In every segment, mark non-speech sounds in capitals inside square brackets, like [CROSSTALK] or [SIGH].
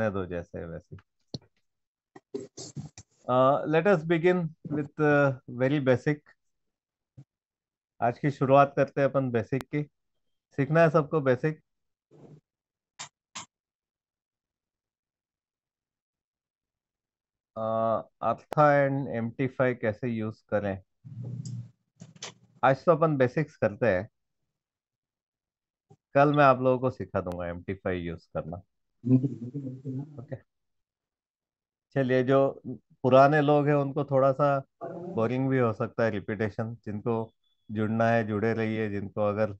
रहने दो जैसे वैसे? Let us begin with very basic आज की शुरुआत करते हैं अपन बेसिक की। सीखना है सबको बेसिक अल्फ़ा एंड एमटी कैसे यूज़ करें? आज तो अपन बेसिक्स करते हैं। कल मैं आप लोगों को सिखा दूँगा एमटी यूज़ करना। ओके। चलिए, जो पुराने लोग हैं, उनको थोड़ा सा बोरिंग भी हो सकता है रिपीटेशन जिनको जुड़ना है, जुड़े रहिए। जिनको अगर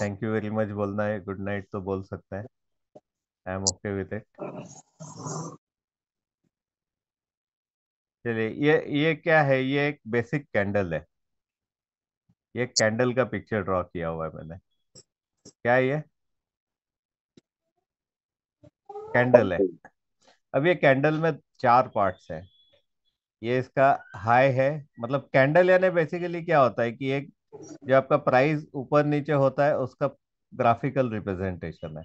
थैंक यू वेरी मच बोलना है गुड नाइट तो बोल सकते हैं। I am okay with it चलिए, ये ये क्या है? ये एक बेसिक कैंडल है। ये कैंडल का पिक्चर ड्रॉ किया हुआ है मैंने। क्या ये? कैंडल है। अब ये कैंडल में चार पार्ट्स हैं। ये इसका हाई है। मतलब कैंडल यानी बेसिकली क्या होता है कि एक जो आपका प्राइस ऊपर नीचे होता है उसका ग्राफिकल रिप्रेजेंटेशन है।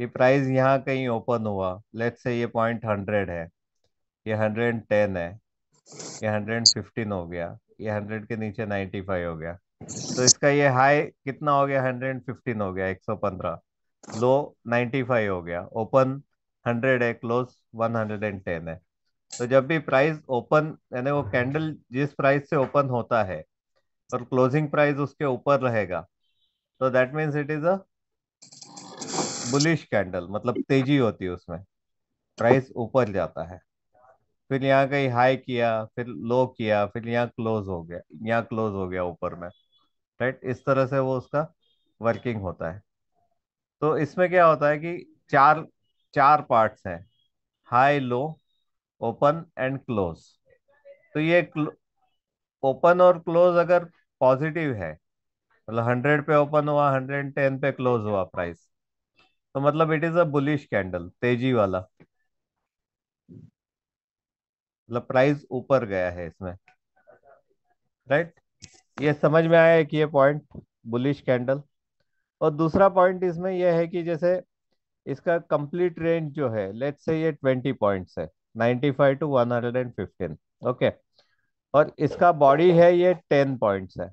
कि प्राइस यहाँ कहीं ओपन हुआ। लेट्स से ये पॉइंट हंड्रेड है। ये हंड्रेड टेन है। ये हंड्रेड फिफ्टीन हो गया। ये हंड्रेड के नीचे नाइन्टी फाइव हो गया। तो इसका ये हाई कितना हो गया? हंड्रेड फिफ्टीन हो गया। एक सौ पंद्रह। लो नाइन्टी फाइव हो गया। ओपन हंड्रेड है close one hundred and ten है। तो जब भी प्राइस ओपन यानी वो कैंडल जिस प्राइस से ओपन होता है, और क्लोजिंग प्राइस उसके ऊपर रहेगा तो that means it is a bullish candle मतलब तेज़ी होती है उसमें। प्राइस ऊपर जाता है। फिर यहाँ कहीं हाई किया, फिर लो किया, फिर यहाँ क्लोज हो गया, यहाँ क्लोज हो गया ऊपर में। राइट इस तरह से वो उसका वर्किंग होता है। तो इसमें क्या होता है कि चार चार पार्ट्स हैं। High low open and close तो ये ओपन और क्लोज अगर पॉजिटिव है मतलब हंड्रेड पे ओपन हुआ हंड्रेड टेन पे क्लोज हुआ प्राइस तो मतलब it is a bullish candle तेज़ी वाला। मतलब प्राइस ऊपर गया है इसमें। राइट ये समझ में आया कि ये पॉइंट बुलिश कैंडल और दूसरा पॉइंट इसमें यह है कि जैसे इसका कंप्लीट रेंज जो है लेट्स से ये ट्वेंटी पॉइंट्स है ninety five to one hundred and fifteen okay और इसका बॉडी है ये टेन पॉइंट्स है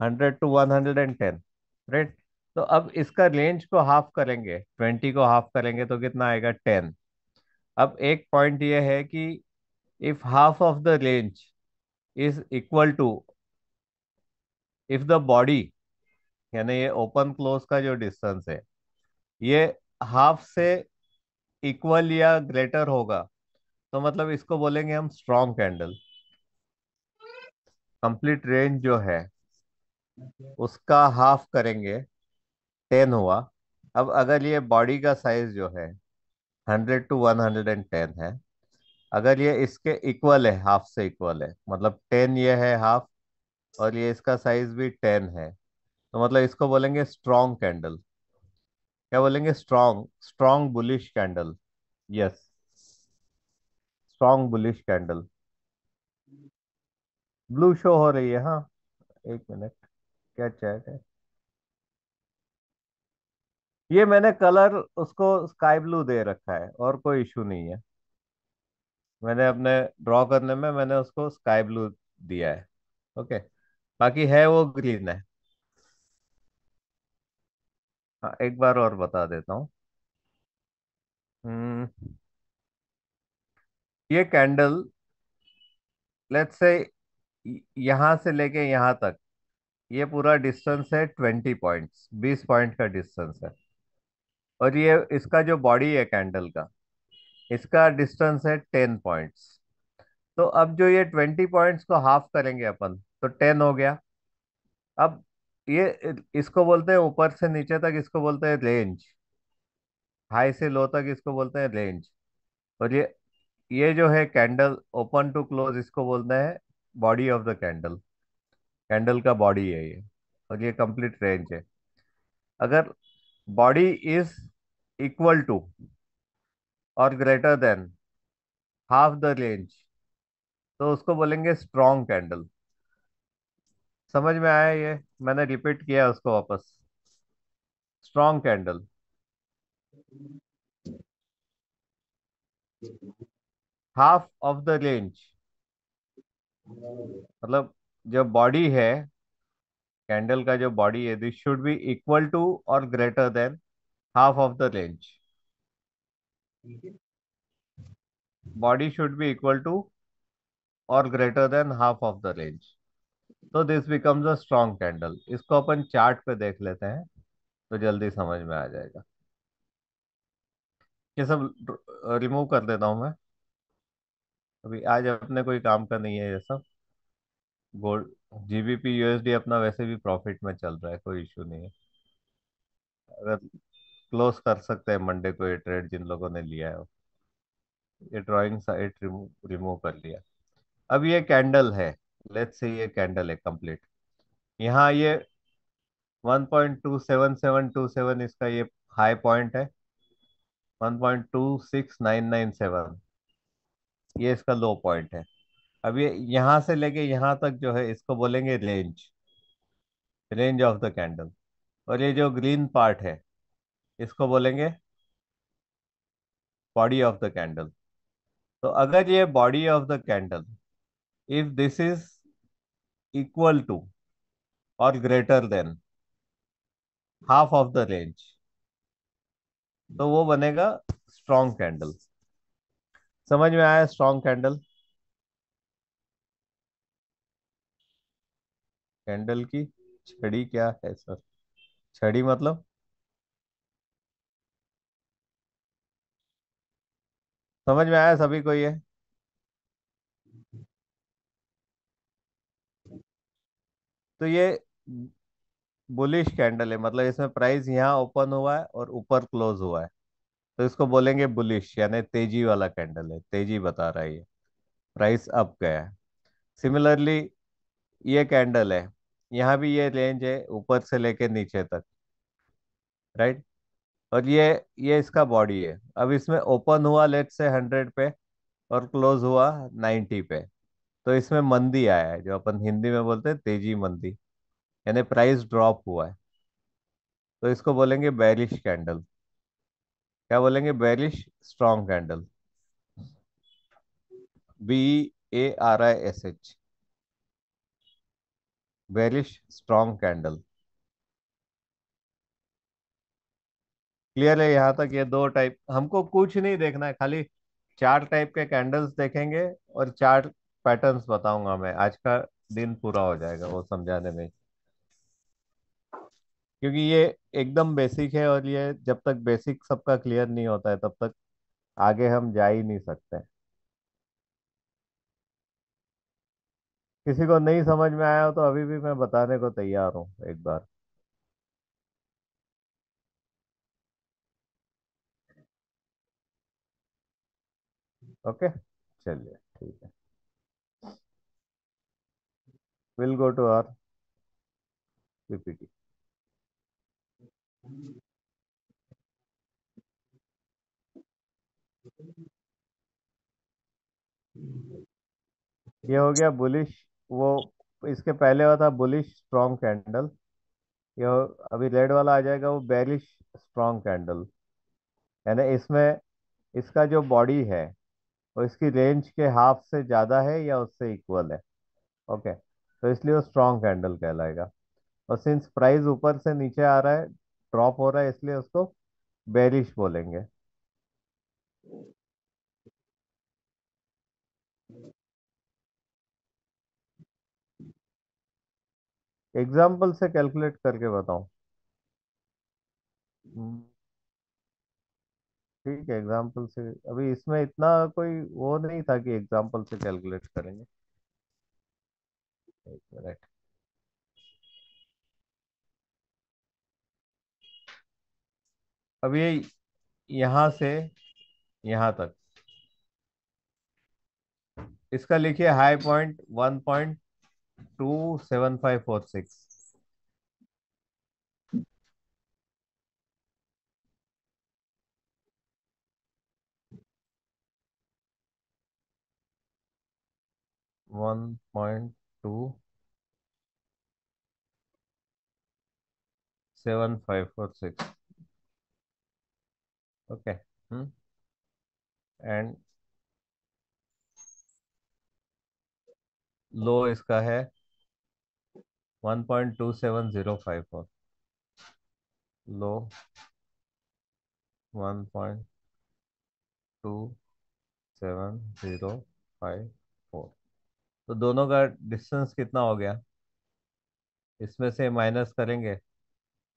hundred to one hundred and ten right तो अब इसका रेंज को हाफ़ करेंगे ट्वेंटी को हाफ़ करेंगे तो कितना आएगा टेन अब एक पॉइंट ये है कि if half of the range is equal to if the body यानी ये ओपन क्लोज का जो डिस्टेंस है, ये हाफ़ से इक्वल या ग्रेटर होगा तो मतलब इसको बोलेंगे हम स्ट्रॉन्ग कैंडल कंप्लीट रेंज जो है, उसका हाफ़ करेंगे टेन हुआ. अब अगर ये बॉडी का साइज़ जो है hundred to one hundred and ten है, अगर ये इसके इक्वल है हाफ़ से इक्वल है मतलब टेन ये है हाफ़ और ये इसका साइज़ भी टेन है तो मतलब इसको बोलेंगे स्ट्रॉन्ग कैंडल क्या बोलेंगे? Strong strong bullish candle yes strong bullish candle blue show हो रही है हाँ। एक मिनट क्या चैट है? ये मैंने कलर उसको स्काई ब्लू दे रखा है, और कोई इशू नहीं है। मैंने अपने ड्रॉ करने में मैंने उसको स्काई ब्लू दिया है ओके बाकी है वो ग्रीन है। हाँ एक बार और बता देता हूँ। हम्म ये कैंडल लेट्स से यहाँ से लेके यहाँ तक, ये पूरा डिस्टेंस है ट्वेंटी पॉइंट्स बीस पॉइंट का डिस्टेंस है। और ये, इसका जो बॉडी है कैंडल का, इसका डिस्टेंस है टेन पॉइंट्स तो अब जो ये ट्वेंटी पॉइंट्स को हाफ़ करेंगे अपन तो टेन हो गया। अब ये, इसको बोलते हैं ऊपर से नीचे तक, इसको बोलते हैं रेंज हाई से लो तक इसको बोलते हैं रेंज और ये ये जो है कैंडल ओपन टू क्लोज इसको बोलते हैं body of the candle candle का बॉडी है ये, और ये कंप्लीट रेंज है. अगर बॉडी इज़ इक्वल टू और greater than half the range तो उसको बोलेंगे स्ट्रॉन्ग कैंडल समझ में आया ये? मैंने रिपीट किया उसको वापस। Strong candle half of the range मतलब जो बॉडी है कैंडल का जो बॉडी है this should be equal to और greater than half of the range body should be equal to और greater than half of the range तो this becomes a strong candle इसको अपन चार्ट पे देख लेते हैं तो जल्दी समझ में आ जाएगा। ये सब रिमूव कर देता हूँ मैं। अभी आज अपने कोई काम का नहीं है ये सब। गोल्ड जीबीपी यूएसडी अपना वैसे भी प्रॉफिट में चल रहा है, कोई इशू नहीं है। अगर क्लोज कर सकते हैं मंडे को ये ट्रेड जिन लोगों ने लिया है। ये ड्राइंग साइट रिमूव रिमूव कर लिया। अब ये कैंडल है। लेट्स से ये कैंडल है कंप्लीट यहाँ ये 1.27727 इसका ये हाई पॉइंट है. 1.26997 ये इसका लो पॉइंट है. अब ये यहाँ से लेके यहाँ तक जो है इसको बोलेंगे range range of the candle और ये जो ग्रीन पार्ट है, इसको बोलेंगे बॉडी ऑफ़ द कैंडल तो अगर ये body of the candle if this is equal to और greater than half of the range तो वो बनेगा स्ट्रॉन्ग कैंडल समझ में आया स्ट्रॉन्ग कैंडल कैंडल की छड़ी क्या है सर छड़ी मतलब? समझ में आया सभी को ये? तो ये बुलिश कैंडल है मतलब इसमें प्राइस यहाँ ओपन हुआ है और ऊपर क्लोज हुआ है। तो इसको बोलेंगे बुलिश यानी तेज़ी वाला कैंडल है। तेज़ी बता रहा है ये। प्राइस अप गया है। सिमिलरली ये कैंडल है। यहाँ भी ये रेंज है, ऊपर से लेके नीचे तक। राइट और ये ये इसका बॉडी है। अब इसमें ओपन हुआ लेट से हंड्रेड पे और क्लोज हुआ नाइन्टी पे। तो इसमें मंदी आया है, जो अपन हिंदी में बोलते हैं तेज़ी मंदी, यानी प्राइस ड्रॉप हुआ है। तो इसको बोलेंगे बैरिश कैंडल क्या बोलेंगे? Bearish strong candle B A R I S H bearish strong candle clear है यहाँ तक? ये दो टाइप हमको कुछ नहीं देखना है, खाली चार टाइप के कैंडल्स देखेंगे और चार पैटर्न्स बताऊँगा मैं। आज का दिन पूरा हो जाएगा, वो समझाने में। क्योंकि ये एकदम बेसिक है और ये जब तक बेसिक सबका क्लियर नहीं होता है, तब तक आगे हम जा ही नहीं सकते। किसी को नहीं समझ में आया हो तो अभी भी मैं बताने को तैयार हूँ एक बार। ओके? चलिए, ठीक है। Will go to our PPT ये हो गया बुलिश वो इसके पहले वाला था बुलिश स्ट्रॉन्ग कैंडल ये अभी रेड वाला आ जाएगा, वो बेरिश स्ट्रॉन्ग कैंडल यानी इसमें, इसका जो बॉडी है, वो इसकी रेंज के हाफ़ से ज़्यादा है या उससे इक्वल है? ओके तो इसलिए वो स्ट्रॉन्ग कैंडल कहलाएगा। और सिंस प्राइस ऊपर से नीचे आ रहा है ड्रॉप हो रहा है इसलिए उसको बेरिश बोलेंगे। एग्ज़ाम्पल से कैलकुलेट करके बताऊँ। हम्म, ठीक है एग्ज़ाम्पल से अभी इसमें इतना कोई वो नहीं था कि एग्ज़ाम्पल से कैलकुलेट करेंगे। एक मिनट अब ये यहाँ से यहाँ तक। इसका लिखिए high point one point two seven five four six one point two seven five four six. Okay hmm. And low इसका है one point two seven zero five four. Low one point two seven zero five four. तो दोनों का distance कितना हो गया? इसमें से माइनस करेंगे।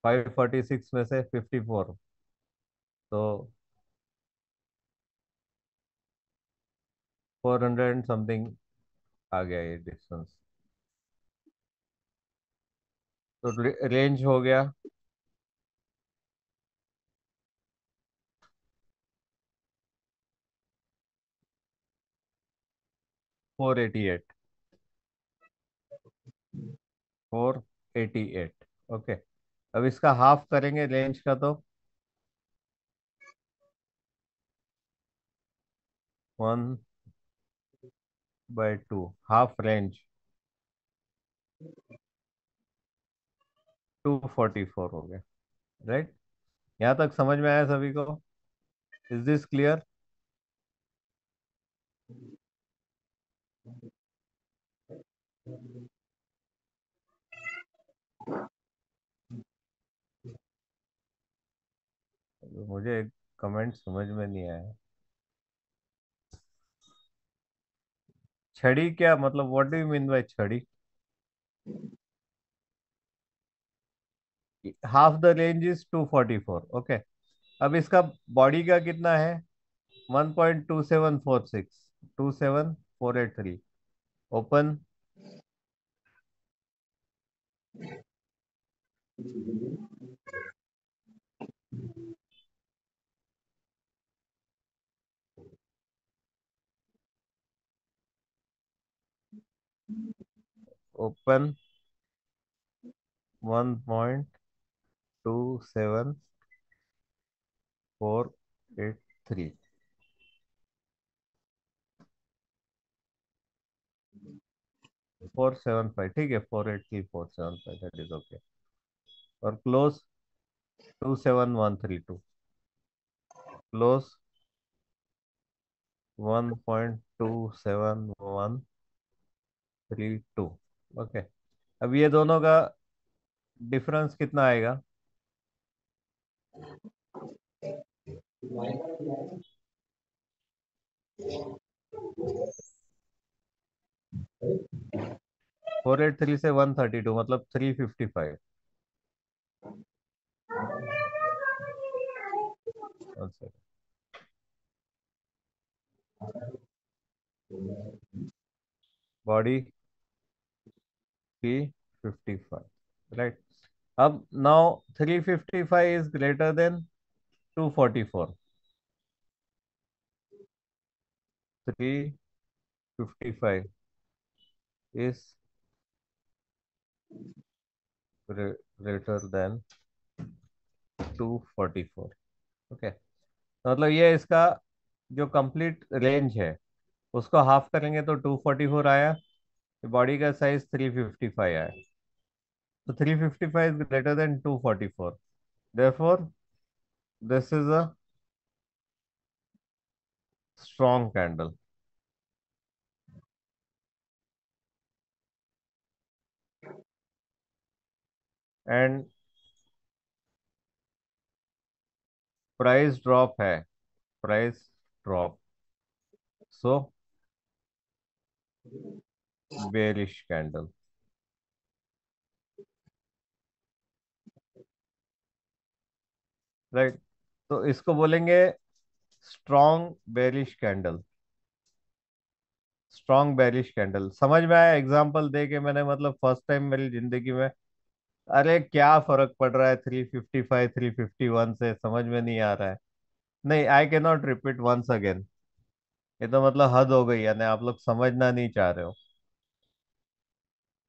फाइव फोर्टी सिक्स में से फिफ्टी फोर तो फोर हंड्रेड एंड समथिंग आ गया ये डिस्टेंस तो रेंज हो गया। Four eighty eight four eighty eight, okay. अब इसका हाफ़ करेंगे रेंज का तो। One by two, half range. Two forty four हो गया, राइट? यहाँ तक समझ में आया सभी को? इज़ दिस क्लियर मुझे एक कमेंट समझ में नहीं आया। छड़ी क्या? मतलब what do you mean by छड़ी? Half the range is two forty four okay अब इसका बॉडी का कितना है? One point two seven four six two seven four eight three open open one point two seven four eight three four seven five ठीक है four eight three four seven five that is okay और close two seven one three two close one point two seven one three two okay. अब ये दोनों का difference कितना आएगा? Four eight three से वन थर्टी टू मतलब three fifty five body three fifty five right अब then two forty four three fifty five is greater than 244 okay तो मतलब ये इसका जो कंप्लीट रेंज है, उसको हाफ़ करेंगे तो 244 आया। बॉडी का साइज़ 355 है। तो 355 is greater than two 244 therefore, this is a strong candle. And price drop है। Price drop so bearish candle right तो इसको बोलेंगे strong bearish candle strong bearish candle समझ में आया एग्जांपल दे के मैंने मतलब फ़र्स्ट टाइम मेरी ज़िंदगी में, अरे क्या फ़र्क पड़ रहा है three fifty five three fifty one से? समझ में नहीं आ रहा है। नहीं I can not repeat once again ये तो मतलब हद हो गई यानी आप लोग समझना नहीं चाह रहे हो।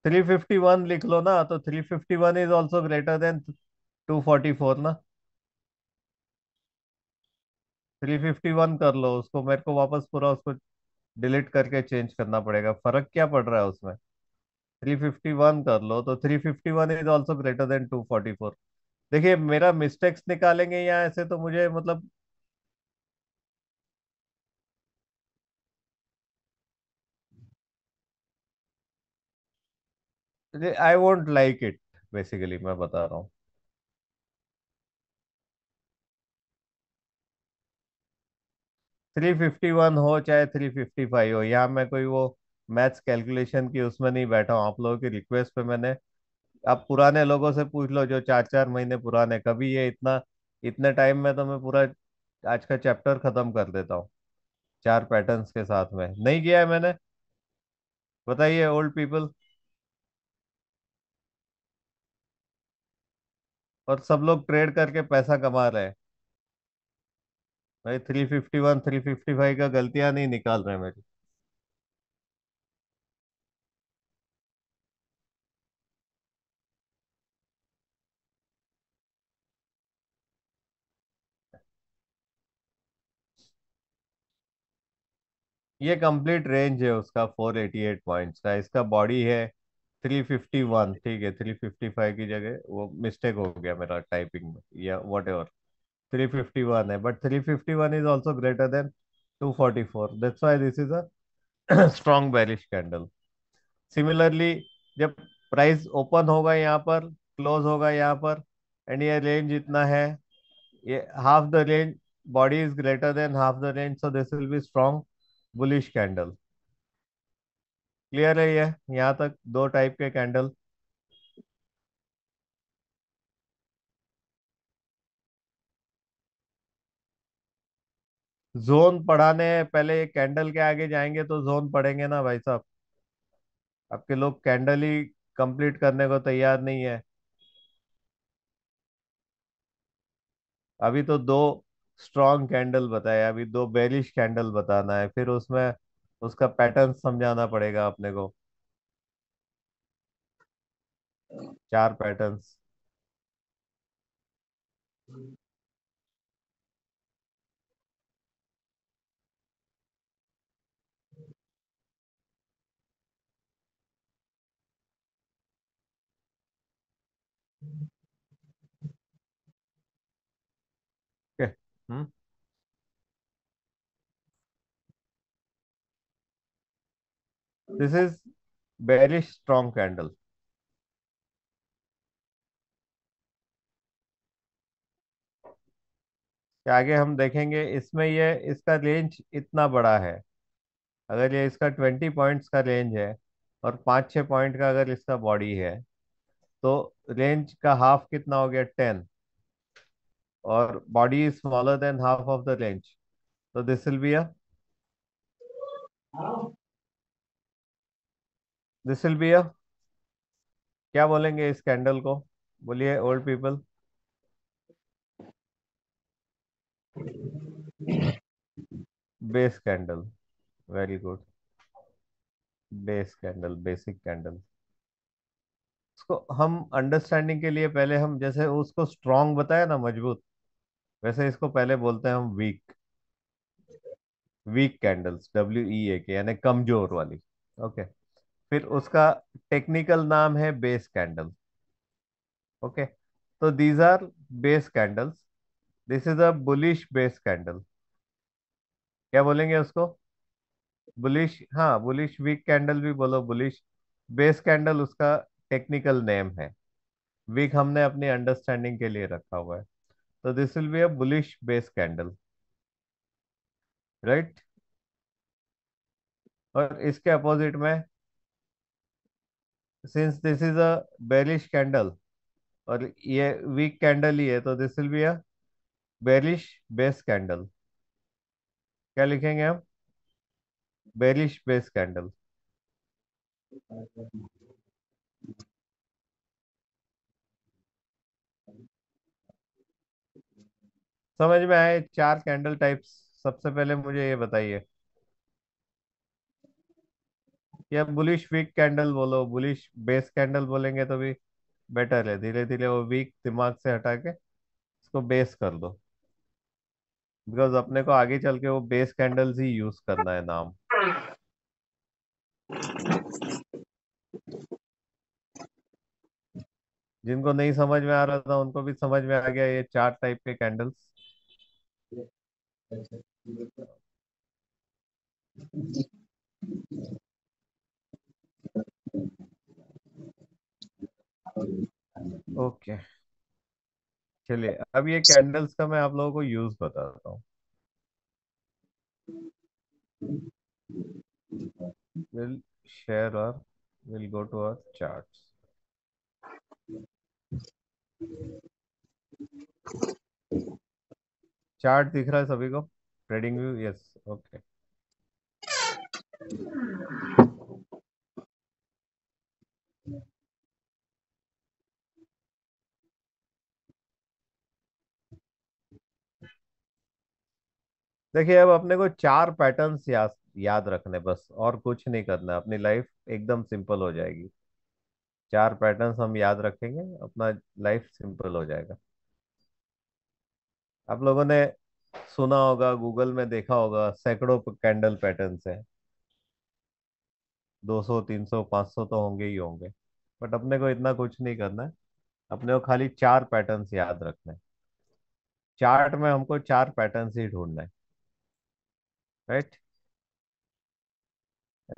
थ्री फिफ्टी वन लिख लो ना तो three fifty one is also greater than two forty four ना। थ्री फिफ्टी वन कर लो उसको, मेरे को वापस पूरा उसको डिलीट करके चेंज करना पड़ेगा। फ़र्क क्या पड़ रहा है उसमें? थ्री फिफ्टी वन कर लो तो three fifty one is also greater than two forty four देखिए, मेरा मिस्टेक्स निकालेंगे या ऐसे तो मुझे मतलब I won't like it basically मैं बता रहा हूँ। थ्री फिफ्टी वन हो चाहे थ्री फिफ्टी फाइव हो यहाँ मैं कोई वो मैथ्स कैलकुलेशन की उसमें नहीं बैठा हूँ, आप लोगों की रिक्वेस्ट पे मैंने, आप पुराने लोगों से पूछ लो जो चार चार महीने पुराने, कभी ये इतना, इतने टाइम में तो मैं पूरा आज का चैप्टर खत्म कर देता हूँ, चार पैटर्न्स के साथ में। नहीं किया है मैंने? बताइए ओल्ड पीपल और सब लोग ट्रेड करके पैसा कमा रहे हैं। भाई three fifty one three fifty five का गलतियाँ नहीं निकाल रहे मेरी। ये कंप्लीट रेंज है उसका फोर एटी एट पॉइंट्स का। इसका बॉडी है थ्री फिफ्टी वन ठीक है थ्री फिफ्टी फाइव की जगह वो मिस्टेक हो गया मेरा टाइपिंग में, या whatever three fifty one है but three fifty one is also greater than two forty four that's why this is a strong bearish candle similarly जब प्राइस ओपन होगा यहाँ पर क्लोज होगा यहाँ पर एंड ये रेंज इतना है, ये half the range body is greater than half the range so this will be strong bullish candle clear है ये? यहाँ तक दो टाइप के कैंडल जोन पढ़ाने पहले कैंडल के आगे जाएँगे तो जोन पढ़ेंगे ना भाई साहब? आपके लोग कैंडल ही कंप्लीट करने को तैयार नहीं है। अभी तो दो स्ट्रॉन्ग कैंडल बताए, अभी दो बेरिश कैंडल बताना है, फिर उसमें उसका पैटर्न समझाना पड़ेगा अपने को। चार patterns hmm. This is bearish strong candle आगे हम देखेंगे, इसमें ये, इसका रेंज इतना बड़ा है। अगर ये इसका ट्वेंटी पॉइंट्स का रेंज है और पाँच छः पॉइंट का अगर इसका बॉडी है तो रेंज का हाफ़ कितना हो गया? टेन और body is smaller than half of the range तो this will be a this will be a क्या बोलेंगे इस कैंडल को? बोलिए old people base candle very good base candle basic candle उसको हम अंडरस्टैंडिंग के लिए पहले हम जैसे उसको स्ट्रॉन्ग बताया ना, मज़बूत, वैसे इसको पहले बोलते हैं हम weak weak candles W E A K यानी कमज़ोर वाली. ओके फिर उसका टेक्निकल नाम है बेस कैंडल ओके तो these are base candles this is a bullish base candle क्या बोलेंगे उसको? बुलिश हाँ बुलिश वीक कैंडल भी बोलो बुलिश बेस कैंडल उसका टेक्निकल नेम है. वीक हमने अपनी अंडरस्टैंडिंग के लिए रखा हुआ है. तो this will be a bullish base candle right और इसके अपोजिट में since this is a bearish candle और ये वीक कैंडल ही है तो this will be a bearish base candle क्या लिखेंगे हम? बेरिश बेस कैंडल समझ में आए चार कैंडल टाइप्स सबसे पहले मुझे ये बताइए। या बुलिश वीक कैंडल बोलो बुलिश बेस कैंडल बोलेंगे तो भी बेटर है। धीरे धीरे वो वीक दिमाग से हटा के उसको बेस कर दो। बिकॉज़ अपने को आगे चल के वो बेस कैंडल्स ही यूज़ करना है नाम। जिनको नहीं समझ में आ रहा था, उनको भी समझ में आ गया ये चार टाइप के कैंडल्स ओके। चलिए, अब ये कैंडल्स का मैं आप लोगों को यूज़ बताता हूँ। Will will go to our charts chart दिख रहा है सभी को? ट्रेडिंग व्यू यस ओके देखिए, अब अपने को चार पैटर्न्स याद याद रखने बस, और कुछ नहीं करना, अपनी लाइफ एकदम सिंपल हो जाएगी। चार पैटर्न्स हम याद रखेंगे, अपना लाइफ सिंपल हो जाएगा। आप लोगों ने सुना होगा गूगल में देखा होगा, सैकड़ों कैंडल पैटर्न्स है। दो सौ, तीन सौ, पाँच सौ तो होंगे ही होंगे बट अपने को इतना कुछ नहीं करना है। अपने को खाली चार पैटर्न्स याद रखना है। चार्ट में हमको चार पैटर्न्स ही ढूंढना है। Right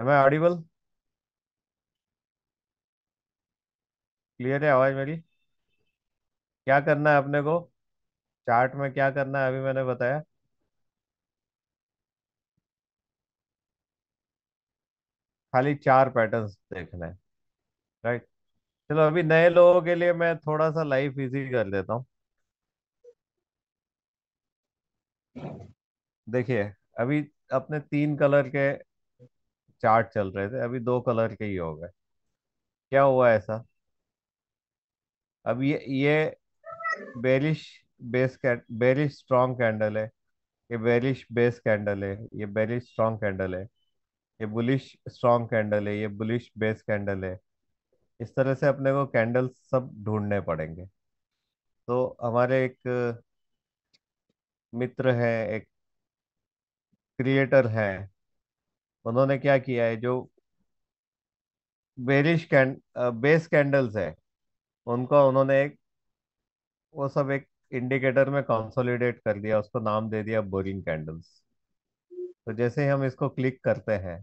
am I audible clear है आवाज़ मेरी? क्या करना है अपने को? चार्ट में क्या करना है अभी मैंने बताया। खाली चार पैटर्न्स देखना है। राइट चलो अभी नए लोगों के लिए मैं थोड़ा सा लाइफ इजी कर देता हूँ। देखिए, अभी अपने तीन कलर के चार्ट चल रहे थे, अभी दो कलर के ही हो गए। क्या हुआ ऐसा? अब ये ये bearish base bearish strong candle है, ये बेरिश बेस कैंडल है, ये बेरिश स्ट्रॉन्ग कैंडल है, ये बुलिश स्ट्रॉन्ग कैंडल है, ये बुलिश बेस कैंडल है। इस तरह से अपने को कैंडल सब ढूँढने पड़ेंगे। तो हमारे एक मित्र है, एक क्रिएटर है। उन्होंने क्या किया है, जो बेरिश कैंड बेस कैंडल्स है, उनका उन्होंने एक, वो सब एक इंडिकेटर में कंसोलिडेट कर दिया, उसको नाम दे दिया बोरिंग कैंडल्स तो जैसे ही हम इसको क्लिक करते हैं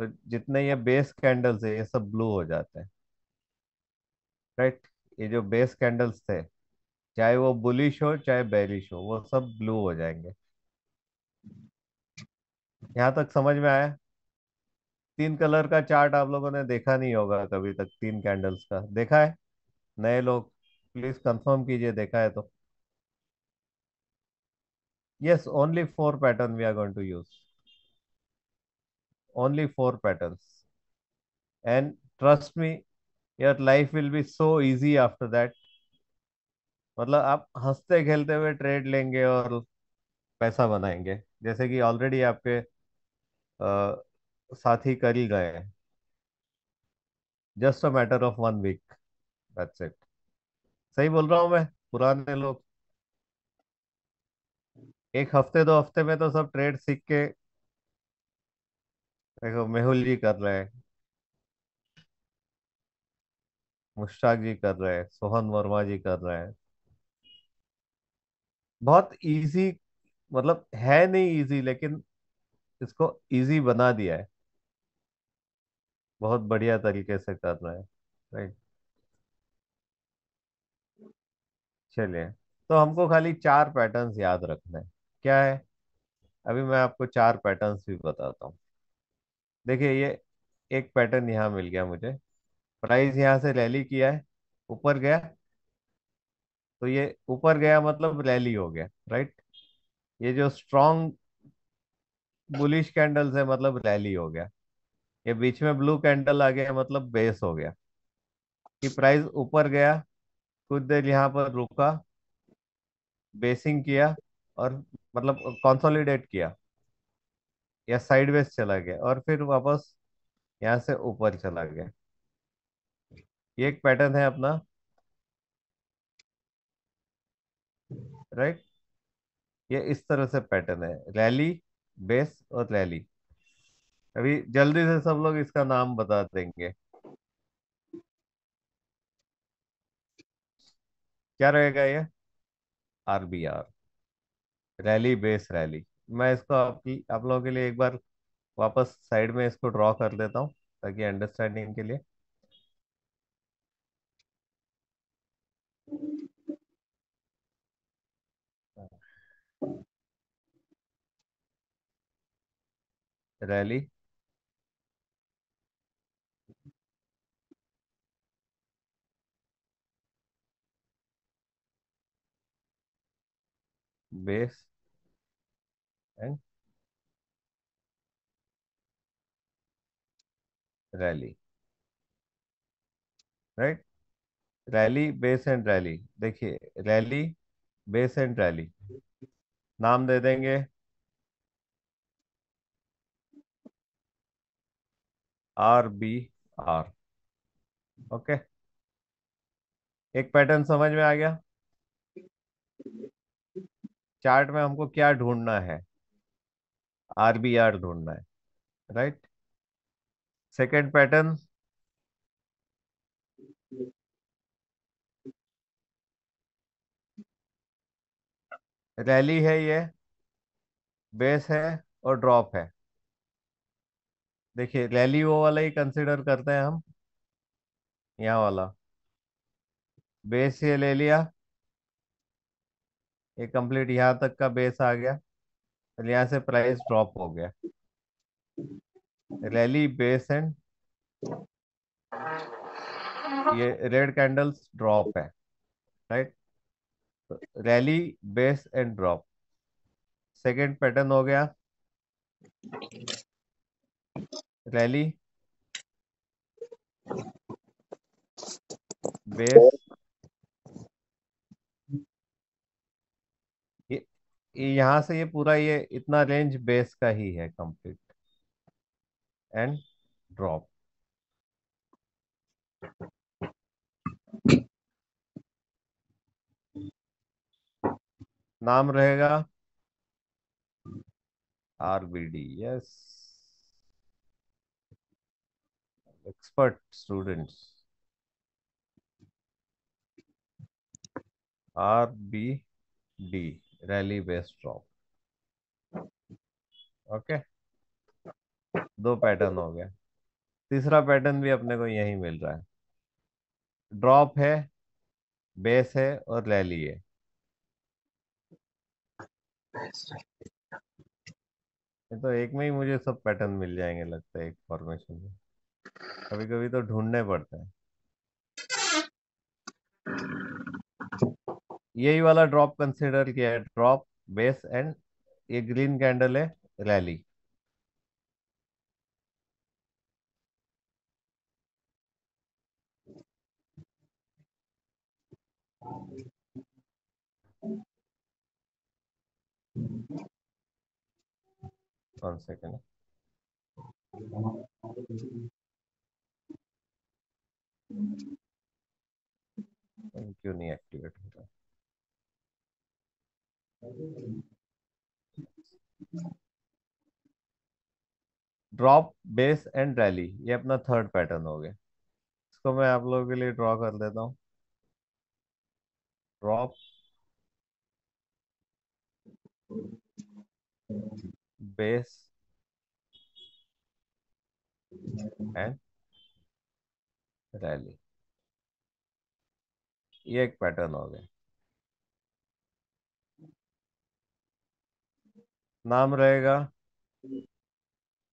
तो जितने ये बेस कैंडल्स है, ये सब ब्लू हो जाते हैं। राइट ये जो बेस कैंडल्स थे, चाहे वो बुलिश हो, चाहे बेरिश हो, वो सब ब्लू हो जाएँगे। यहाँ तक समझ में आया? तीन कलर का चार्ट आप लोगों ने देखा नहीं होगा कभी तक, तीन कैंडल्स का। देखा है? नए लोग प्लीज़ कंफर्म कीजिए, देखा है तो। Yes, only four pattern we are going to use. Only four patterns. And trust me, your life will be so easy after that. मतलब आप हँसते खेलते हुए ट्रेड लेंगे और पैसा बनाएँगे। जैसे कि ऑलरेडी आपके साथी कर ही गए just a matter of one week that's it सही बोल रहा हूँ मैं, पुराने लोग। एक हफ़्ते, दो हफ़्ते में तो सब ट्रेड सीख के देखो, मेहुल जी कर रहे हैं। मुश्ताक जी कर रहे हैं, सोहन वर्मा जी कर रहे हैं। बहुत इजी मतलब है नहीं इजी लेकिन इसको इजी बना दिया है। बहुत बढ़िया तरीके से कर रहे हैं राइट चलिए तो हमको खाली चार पैटर्न्स याद रखना है। क्या है? अभी मैं आपको चार पैटर्न्स भी बताता हूँ। देखिए, ये एक पैटर्न यहाँ मिल गया मुझे। प्राइस यहाँ से रैली किया है, ऊपर गया। तो ये ऊपर गया मतलब रैली हो गया राइट ये जो स्ट्रॉन्ग बुलिश कैंडल है मतलब रैली हो गया। ये बीच में ब्लू कैंडल आ गया मतलब बेस हो गया। कि प्राइस ऊपर गया, कुछ देर यहाँ पर रुका, बेसिंग किया और मतलब कंसोलिडेट किया। या साइडवेज चला गया और फिर वापस यहाँ से ऊपर चला गया। ये एक पैटर्न है अपना। राइट? right? ये इस तरह से पैटर्न है। रैली बेस और रैली अभी जल्दी से सब लोग इसका नाम बता देंगे। क्या रहेगा ये? आरबीआर। रैली बेस रैली मैं इसको आपकी आप लोगों के लिए एक बार वापस साइड में इसको ड्रॉ कर देता हूँ, ताकि अंडरस्टैंडिंग के लिए। Rally base and rally right rally base and rally देखिए रैली बेस एंड रैली नाम दे देंगे। R B R. ओके। एक पैटर्न समझ में आ गया? चार्ट में हमको क्या ढूंढना है? आर बी आर ढूंढना है, राइट? Second pattern? रैली है ये, बेस है और ड्रॉप है। देखिए, रैली वो वाला ही कंसिडर करते हैं हम। यहाँ वाला। बेस ये ले लिया। ये कंप्लीट यहाँ तक का बेस आ गया। और यहाँ से प्राइस ड्रॉप हो गया। रैली, बेस एंड ये रेड कैंडल्स ड्रॉप है। Right rally, base and drop second pattern हो गया। रैली? बेस ये यहाँ से ये पूरा ये इतना रेंज बेस का ही है कंप्लीट एंड ड्रॉप नाम रहेगा RBD yes R B D rally based drop okay दो पैटर्न हो गया। तीसरा पैटर्न भी अपने को यही मिल रहा है। ड्रॉप है बेस है और रैली है। तो एक में ही मुझे सब पैटर्न मिल जाएँगे लगता है एक फॉर्मेशन में। कभी कभी तो ढूँढने पड़ते हैं। यही वाला ड्रॉप कंसिडर किया है। ड्रॉप बेस एंड ये ग्रीन कैंडल है रैली वन सेकेंड क्यों नहीं एक्टिवेट हो रहा ड्रॉप बेस एंड रैली ये अपना थर्ड पैटर्न हो गया। इसको मैं आप लोगों के लिए ड्रॉ कर देता हूँ। Drop base and rally. ये एक पैटर्न हो गया। नाम रहेगा,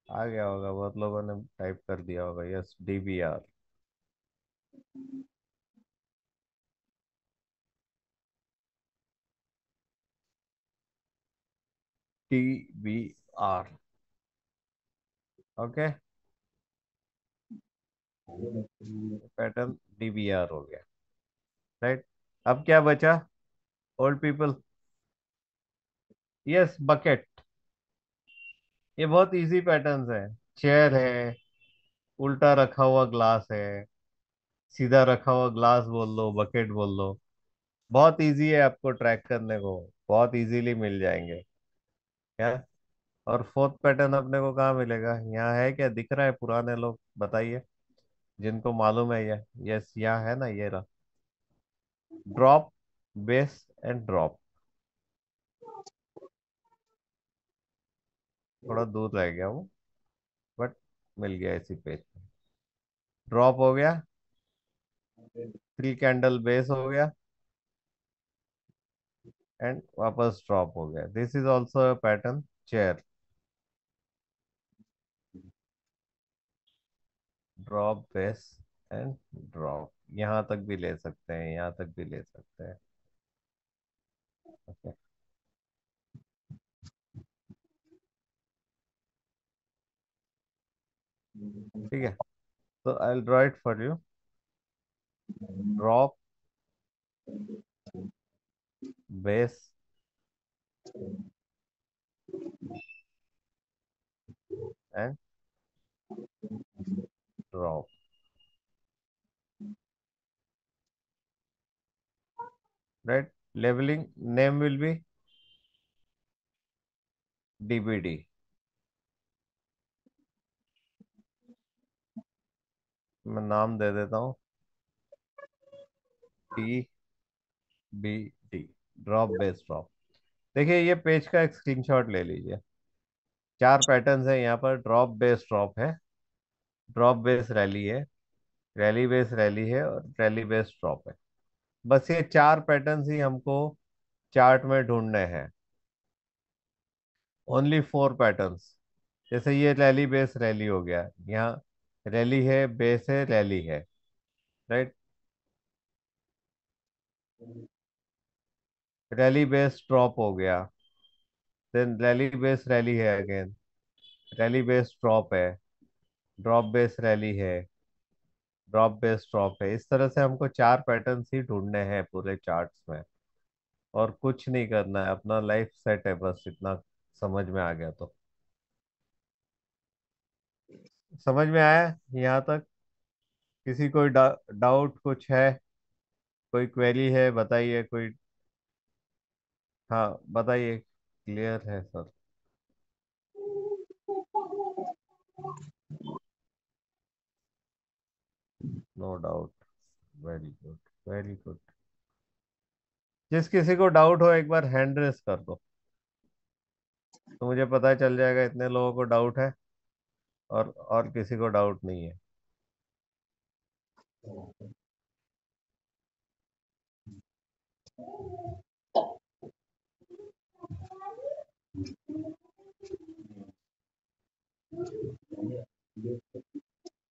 आ गया होगा, बहुत लोगों ने टाइप कर दिया होगा, yes DBR T B R okay? Pattern DBR हो गया। राइट अब क्या बचा? ओल्ड पीपल यस बकेट ये बहुत इजी पैटर्न्स है। चेयर है, उल्टा रखा हुआ ग्लास है, सीधा रखा हुआ ग्लास बोल लो बकेट बोल लो बहुत इजी है आपको ट्रैक करने को। बहुत इजीली मिल जाएँगे। क्या? और फोर्थ पैटर्न अपने को कहाँ मिलेगा? यहाँ है क्या? दिख रहा है पुराने लोग? बताइए। जिनको मालूम है ये यस यहाँ है ना ये रहा। ड्रॉप बेस एंड ड्रॉप थोड़ा दूर रह गया वो बट मिल गया इसी पेज पे। ड्रॉप हो गया। थ्री कैंडल बेस हो गया। एंड वापस ड्रॉप हो गया। This is also pattern chair drop base and drop. यहाँ तक भी ले सकते हैं, यहाँ तक भी ले सकते हैं। ओके ठीक है। तो I draw it for you drop base and drop right? Labeling name will be dbd मैं नाम दे देता हूँ। D B D drop base drop देखिए, ये पेज का एक स्क्रीनशॉट ले लीजिए। चार पैटर्न्स है यहाँ पर। ड्रॉप बेस ड्रॉप है। ड्रॉप बेस रैली है, रैली बेस रैली है और रैली बेस ड्रॉप है। बस ये चार पैटर्न्स ही हमको चार्ट में ढूँढने हैं। Only four patterns. जैसे ये रैली बेस रैली हो गया, यहाँ रैली है, बेस है, रैली है, राइट? रैली बेस ड्रॉप हो गया। देन रैली बेस रैली है अगेन। रैली बेस ड्रॉप है। ड्रॉप बेस रैली है, ड्रॉप बेस ड्रॉप है, इस तरह से हमको चार पैटर्न्स ही ढूँढने हैं पूरे चार्ट्स में। और कुछ नहीं करना है, अपना लाइफ सेट है बस, इतना समझ में आ गया तो। समझ में आया यहाँ तक? किसी कोई डाउट कुछ है? कोई क्वेरी है? बताइए कोई। हाँ बताइए, क्लियर है sir. No doubt very good very good जिस किसी को डाउट हो, एक बार हैंड रेस कर दो। तो मुझे पता चल जाएगा इतने लोगों को डाउट है और और किसी को डाउट नहीं है।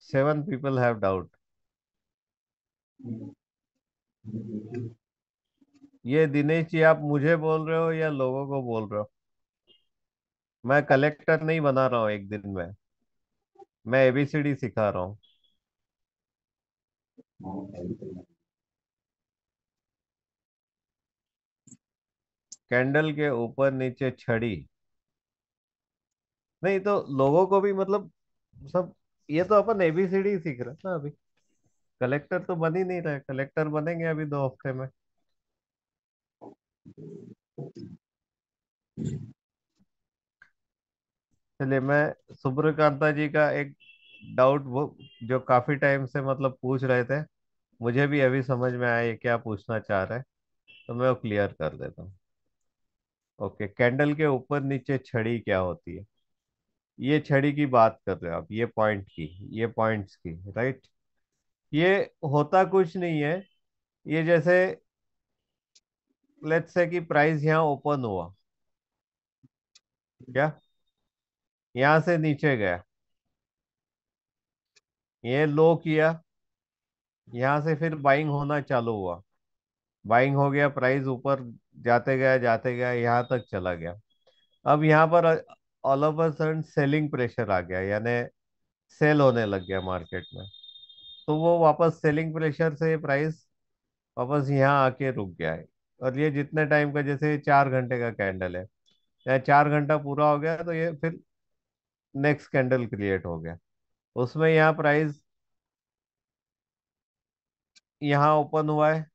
सेवन पीपल हैव डाउट ये दिनेश जी, आप मुझे बोल रहे हो या लोगों को बोल रहे हो? मैं कलेक्टर नहीं बना रहा हूँ एक दिन में। मैं एबीसीडी सिखा रहा हूँ। कैंडल के ऊपर नीचे छड़ी। नहीं तो लोगों को भी मतलब सब, ये तो अपन एबीसीडी सीख रहे ना अभी। कलेक्टर तो बन ही नहीं रहे, कलेक्टर बनेंगे अभी दो हफ़्ते में। चलिए, मैं सुब्रकांता जी का एक डाउट वो, जो काफ़ी टाइम से मतलब पूछ रहे थे, मुझे भी अभी समझ में आया ये क्या पूछना चाह रहे हैं तो मैं वो क्लियर कर देता हूँ। ओके, कैंडल के ऊपर नीचे छड़ी क्या होती है? ये छड़ी की बात कर रहे हो आप, ये पॉइंट की, ये पॉइंट्स की राइट ये होता कुछ नहीं है। ये जैसे लेट्स से कि प्राइस यहाँ ओपन हुआ। क्या? यहाँ से नीचे गया। ये लो किया। यहाँ से फिर बाइंग होना चालू हुआ। बाइंग हो गया प्राइस ऊपर जाते गया जाते गया, यहाँ तक चला गया। अब यहाँ पर all of a sudden selling pressure आ गया, यानी सेल होने लग गया मार्केट में। तो वो वापस सेलिंग प्रेशर से प्राइस वापस यहाँ आके रुक गया है। और ये जितने टाइम का, जैसे चार घंटे का कैंडल है, या चार घंटा पूरा हो गया तो ये फिर नेक्स्ट कैंडल क्रिएट हो गया। उसमें यहाँ प्राइस यहाँ ओपन हुआ है,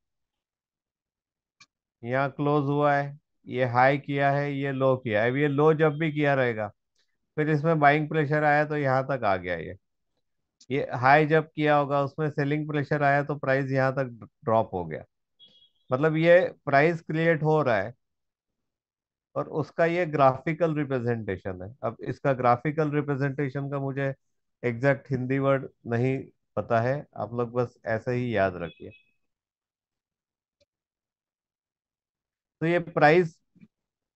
यहाँ क्लोज हुआ है, ये हाई किया है, ये लो किया है। ये लो जब भी किया रहेगा, फिर इसमें बाइंग प्रेशर आया तो यहाँ तक आ गया ये। ये हाई जब किया होगा, उसमें सेलिंग प्रेशर आया तो प्राइस यहाँ तक ड्रॉप हो गया। मतलब ये प्राइस क्रिएट हो रहा है और उसका ये ग्राफिकल रिप्रेजेंटेशन है। अब इसका ग्राफिकल रिप्रेजेंटेशन का मुझे एग्जैक्ट हिंदी वर्ड नहीं पता है, आप लोग बस ऐसे ही याद रखिए। तो ये प्राइस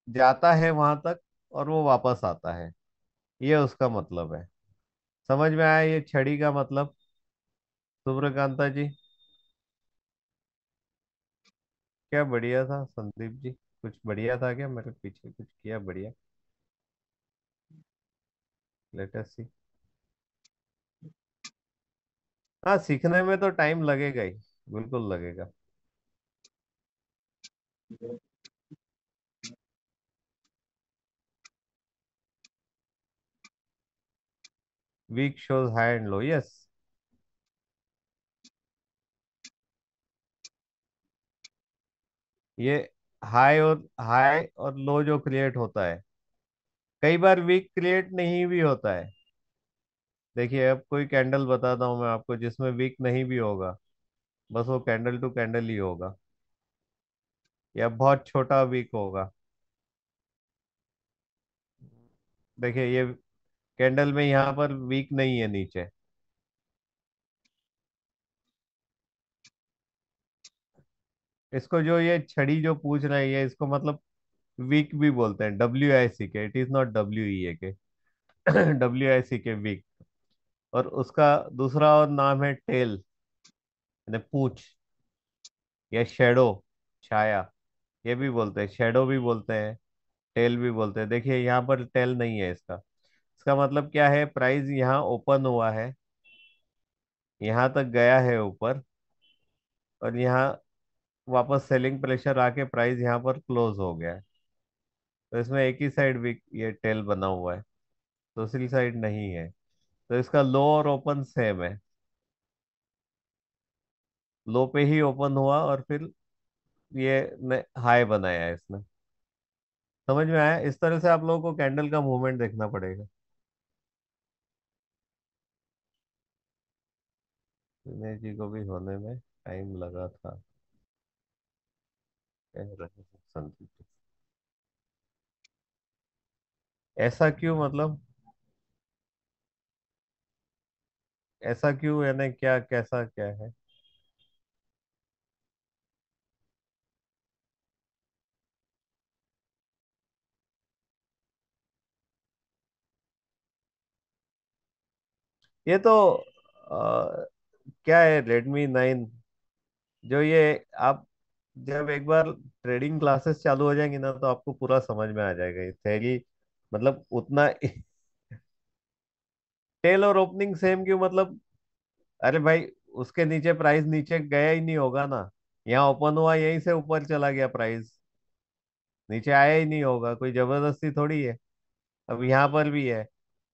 जाता है वहाँ तक और वो वापस आता है। ये उसका मतलब है। समझ में आया ये छड़ी का मतलब? सूर्यकांता जी। क्या बढ़िया था संदीप जी? कुछ बढ़िया था क्या? मेरे पीछे कुछ किया बढ़िया? लेटेस्ट सी। हाँ सीखने में तो टाइम लगेगा ही, बिल्कुल लगेगा। Week shows high and low yes ये हाई और हाई और लो जो क्रिएट होता है, कई बार वीक क्रिएट नहीं भी होता है। देखिए, अब कोई कैंडल बताता हूँ मैं आपको, जिसमें वीक नहीं भी होगा, बस वो कैंडल टू कैंडल ही होगा। या बहुत छोटा वीक होगा। देखिए, ये कैंडल में यहाँ पर वीक नहीं है नीचे। इसको जो ये छड़ी जो पूछ रहे हैं इसको मतलब वीक भी बोलते हैं। W I C K it is not W E A K W I C K wick. और उसका दूसरा और नाम है टेल। यानी पूंछ। या शेडो, छाया। ये भी बोलते हैं, शेडो भी बोलते हैं, टेल भी बोलते हैं। देखिए, यहाँ पर टेल नहीं है इसका। इसका मतलब क्या है? प्राइस यहाँ ओपन हुआ है। यहाँ तक गया है ऊपर। और यहाँ वापस सेलिंग प्रेशर आके प्राइस यहाँ पर क्लोज हो गया है। तो इसमें एक ही साइड भी ये टेल बना हुआ है। दूसरी साइड नहीं है। तो इसका लो और ओपन सेम है। लो पे ही ओपन हुआ और फिर ये हाई बनाया इसने। समझ में आया? इस तरह से आप लोगों को कैंडल का मूवमेंट देखना पड़ेगा। दिनेश जी को भी होने में टाइम लगा था। कह रहे संदीप। ऐसा क्यों मतलब? ऐसा क्यों? यानी क्या कैसा क्या है? ये तो आ, क्या है रेडमी नाइन जो ये आप जब एक बार ट्रेडिंग क्लासेस चालू हो जाएँगी ना तो आपको पूरा समझ में आ जाएगा ये थैली। मतलब उतना टेल और ओपनिंग सेम क्यों? मतलब अरे भाई, उसके नीचे प्राइस नीचे गया ही नहीं होगा ना। यहाँ ओपन हुआ, यहीं से ऊपर चला गया प्राइस नीचे आया ही नहीं होगा, कोई ज़बरदस्ती थोड़ी है। अब यहाँ पर भी है।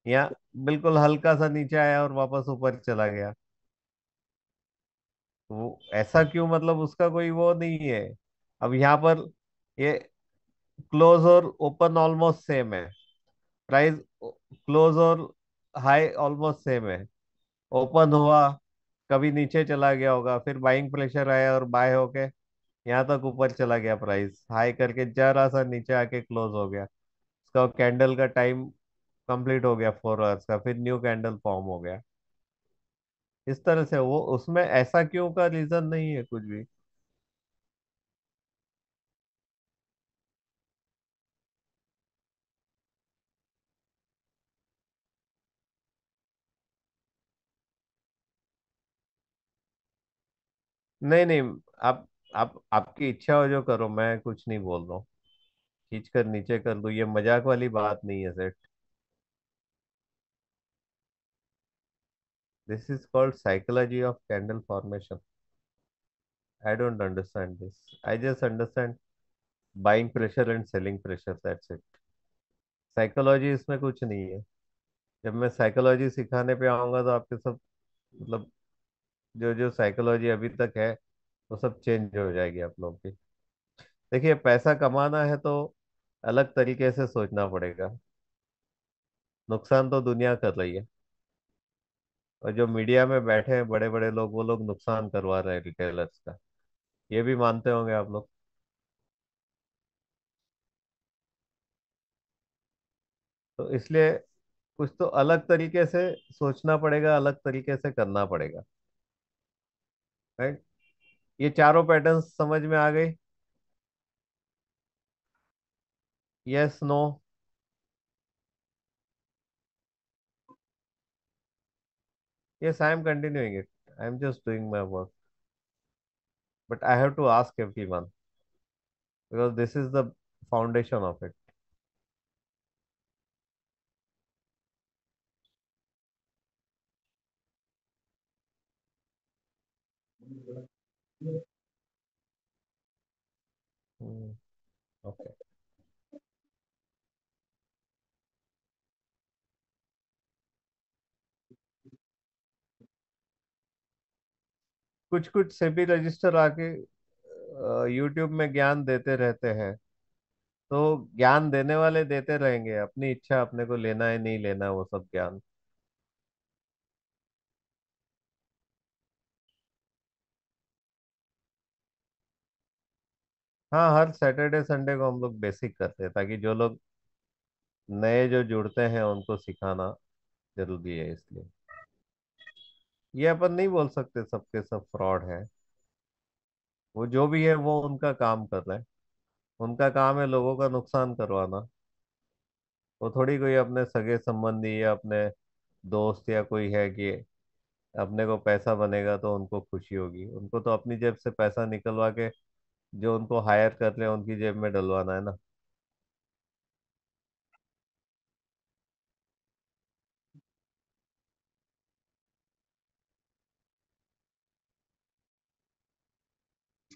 यहाँ बिल्कुल हल्का सा नीचे आया और वापस ऊपर चला गया। वो ऐसा क्यों? मतलब उसका कोई वो नहीं है। अब यहाँ पर ये क्लोज और ओपन ऑलमोस्ट सेम है। प्राइस क्लोज और हाई ऑलमोस्ट सेम है। ओपन हुआ, कभी नीचे चला गया होगा, फिर बाइंग प्रेशर आया और बाय होके यहाँ तक ऊपर चला गया प्राइस हाई करके जरा सा नीचे आके क्लोज हो गया। उसका कैंडल का टाइम कंप्लीट हो गया फोर आवर्स का, फिर न्यू कैंडल फॉर्म हो गया। इस तरह से वो, उसमें ऐसा क्यों का रीजन नहीं है कुछ भी? नहीं नहीं, आप आप, आपकी इच्छा हो जो करो, मैं कुछ नहीं बोल रहा हूँ। खींच कर नीचे कर दो, ये मज़ाक वाली बात नहीं है, सेठ। This is called psychology of candle formation I don't understand this I just understand buying pressure and selling pressure that's it psychology इसमें कुछ नहीं है। जब मैं साइकोलॉजी सिखाने पे आऊँगा तो आपके सब मतलब जो जो साइकोलॉजी अभी तक है, वो सब चेंज हो जाएगी आप लोग की। देखिए, पैसा कमाना है तो अलग तरीके से सोचना पड़ेगा। नुकसान तो दुनिया कर रही है। और जो मीडिया में बैठे हैं बड़े बड़े लोग, वो लोग नुकसान करवा रहे हैं रिटेलर्स का। ये भी मानते होंगे आप लोग? तो इसलिए कुछ तो अलग तरीके से सोचना पड़ेगा, अलग तरीके से करना पड़ेगा। राइट ये चारों पैटर्न्स समझ में आ गई? Yes no Yes, I am continuing it. I am just doing my work. But I have to ask everyone because this is the foundation of it. Hmm, okay. कुछ कुछ सेबी रजिस्टर आके YouTube में ज्ञान देते रहते हैं। तो ज्ञान देने वाले देते रहेंगे, अपनी इच्छा अपने को लेना है, नहीं लेना है, वो सब ज्ञान। हाँ हर सैटरडे, संडे को हम लोग बेसिक करते हैं, ताकि जो लोग नए जो जुड़ते हैं, उनको सिखाना ज़रूरी है इसलिए। ये अपन नहीं बोल सकते सबके सब फ्रॉड है। वो जो भी है, वो उनका काम कर रहे हैं। उनका काम है लोगों का नुकसान करवाना। वो थोड़ी कोई अपने सगे संबंधी या अपने दोस्त या कोई है कि अपने को पैसा बनेगा तो उनको खुशी होगी। उनको तो अपनी जेब से पैसा निकलवा के जो उनको हायर कर रहे हैं, उनकी जेब में डलवाना है ना।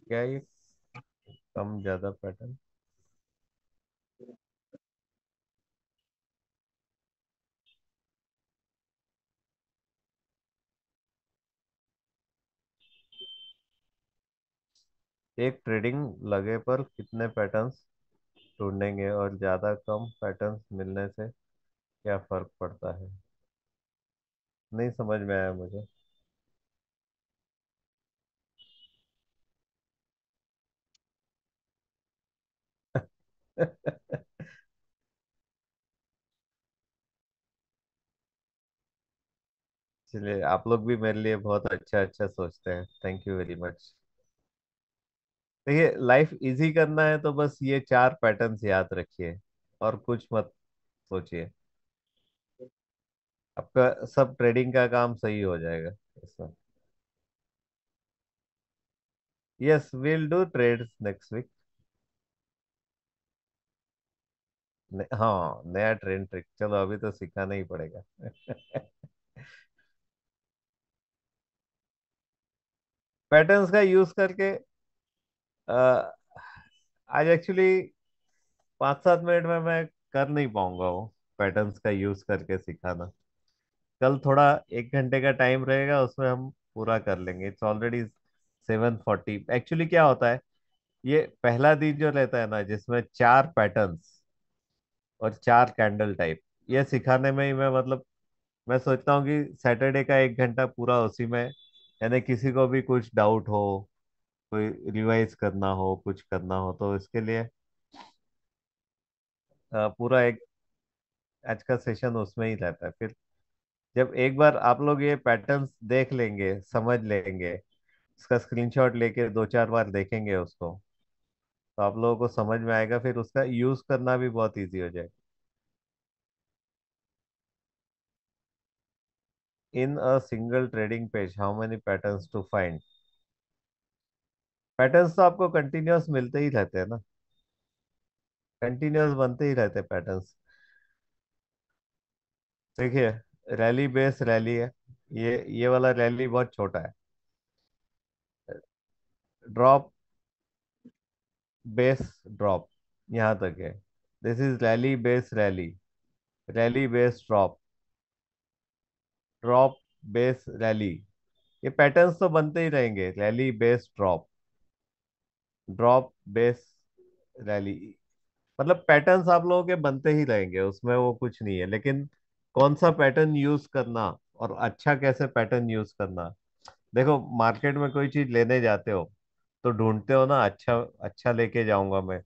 क्या ये कम ज़्यादा पैटर्न एक ट्रेडिंग लगे पर कितने पैटर्न्स ढूंढेंगे और ज़्यादा कम पैटर्न्स मिलने से क्या फ़र्क पड़ता है? नहीं समझ में आया मुझे। [LAUGHS] चलिए, आप लोग भी मेरे लिए बहुत अच्छा अच्छा सोचते हैं। थैंक यू वेरी मच देखिए लाइफ इजी करना है तो बस ये चार पैटर्न्स याद रखिए और कुछ मत सोचिए। आपका सब ट्रेडिंग का काम सही हो जाएगा इसमें yes will do trades next week हाँ नया ट्रेंड ट्रिक चलो अभी तो सिखाना ही पड़ेगा। [LAUGHS] पैटर्न्स का यूज़ करके अ, आज एक्चुअली पाँच सात मिनट में मैं कर नहीं पाऊँगा वो पैटर्न्स का यूज़ करके सिखाना। कल थोड़ा एक घंटे का टाइम रहेगा उसमें हम पूरा कर लेंगे। It's already seven forty actually क्या होता है ये पहला दिन जो रहता है ना जिसमें चार पैटर्न्स और चार कैंडल टाइप ये सिखाने में ही मैं मतलब मैं सोचता हूँ कि सैटरडे का एक घंटा पूरा उसी में, यानी किसी को भी कुछ डाउट हो, कोई रिवाइज करना हो, कुछ करना हो तो इसके लिए पूरा एक आज का सेशन उसमें ही रहता है। फिर जब एक बार आप लोग ये पैटर्न्स देख लेंगे, समझ लेंगे इसका स्क्रीनशॉट लेके दो चार बार देखेंगे उसको तो आप लोगों को समझ में आएगा, फिर उसका यूज़ करना भी बहुत इजी हो जाएगा। In a single trading page how many patterns to find patterns तो आपको कंटिन्यूस मिलते ही रहते हैं ना। कंटिन्यूस बनते ही रहते हैं पैटर्न्स देखिए रैली बेस रैली है। ये ये वाला रैली बहुत छोटा है। ड्रॉप बेस ड्रॉप, यहाँ तक है। This is rally base rally rally base drop drop base rally ये पैटर्न्स तो बनते ही रहेंगे। Rally base drop drop base rally मतलब पैटर्न्स आप लोगों के बनते ही रहेंगे, उसमें वो कुछ नहीं है। लेकिन कौन सा पैटर्न यूज़ करना और अच्छा कैसे पैटर्न यूज़ करना? देखो मार्केट में कोई चीज़ लेने जाते हो तो ढूंढते हो ना अच्छा अच्छा लेके जाऊँगा मैं।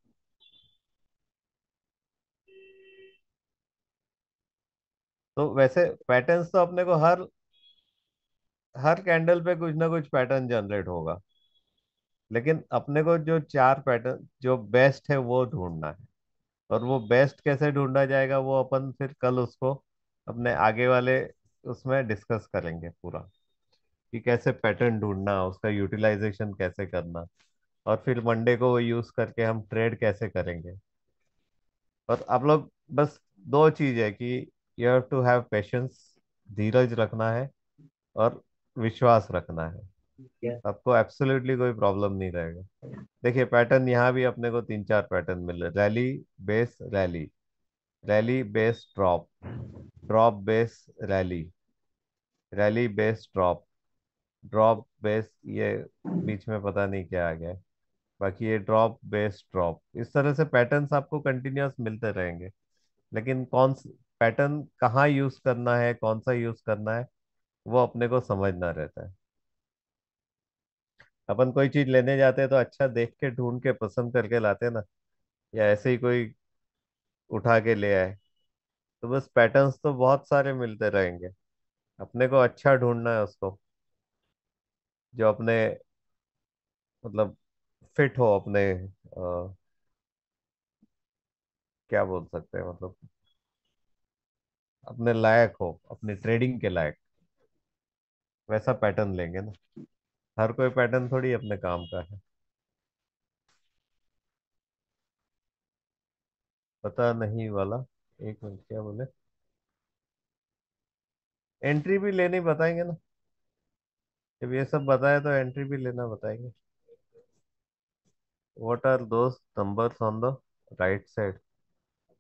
तो वैसे पैटर्न्स तो अपने को हर हर कैंडल पे कुछ ना कुछ पैटर्न जनरेट होगा। लेकिन अपने को जो चार पैटर्न जो बेस्ट है वो ढूंढना है। और वो बेस्ट कैसे ढूंढा जाएगा वो अपन फिर कल उसको अपने आगे वाले उसमें डिस्कस करेंगे पूरा। कि कैसे पैटर्न ढूंढना उसका यूटिलाइजेशन कैसे करना और फिर मंडे को वो यूज़ करके हम ट्रेड कैसे करेंगे। और आप लोग बस दो चीज़ है कि you have to have patience धीरज रखना है और विश्वास रखना है। आपको एब्सोल्युटली कोई प्रॉब्लम नहीं रहेगा। देखिए पैटर्न यहाँ भी अपने को तीन चार पैटर्न मिल रहे rally base rally rally base drop drop base rally rally base drop drop base ये बीच में पता नहीं क्या आ गया। बाकी ये ड्रॉप बेस ड्रॉप, इस तरह से पैटर्न्स आपको कंटिन्यूस मिलते रहेंगे। लेकिन कौन पैटर्न कहाँ यूज़ करना है, कौन सा यूज़ करना है, वो अपने को समझना रहता है। अपन कोई चीज़ लेने जाते हैं तो अच्छा देख के, ढूंढ के, पसंद करके लाते हैं ना, या ऐसे ही कोई उठा के ले आए। तो बस पैटर्न्स तो बहुत सारे मिलते रहेंगे। अपने को अच्छा ढूंढना है उसको। जो अपने मतलब फिट हो अपने अ, क्या बोल सकते हैं मतलब अपने लायक हो अपने ट्रेडिंग के लायक। वैसा पैटर्न लेंगे ना। हर कोई पैटर्न थोड़ी अपने काम का है। पता नहीं वाला एक मिनट क्या बोले? एंट्री भी लेनी बताएँगे ना। जब ये सब बताया तो एंट्री भी लेना बताएँगे। What are those numbers on the right side